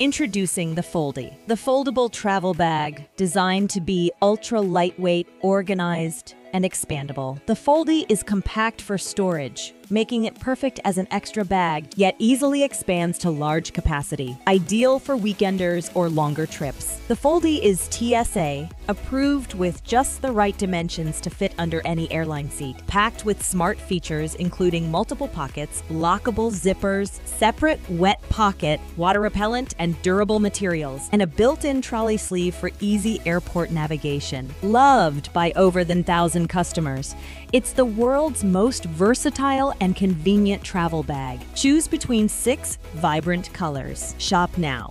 Introducing the Foldie, the foldable travel bag designed to be ultra lightweight, organized, and expandable. The Foldie is compact for storage, making it perfect as an extra bag, yet easily expands to large capacity, ideal for weekenders or longer trips. The Foldie is TSA approved with just the right dimensions to fit under any airline seat, packed with smart features including multiple pockets, lockable zippers, separate wet pocket, water repellent and durable materials, and a built-in trolley sleeve for easy airport navigation. Loved by over than thousand customers, it's the world's most versatile and convenient travel bag. Choose between six vibrant colors. Shop now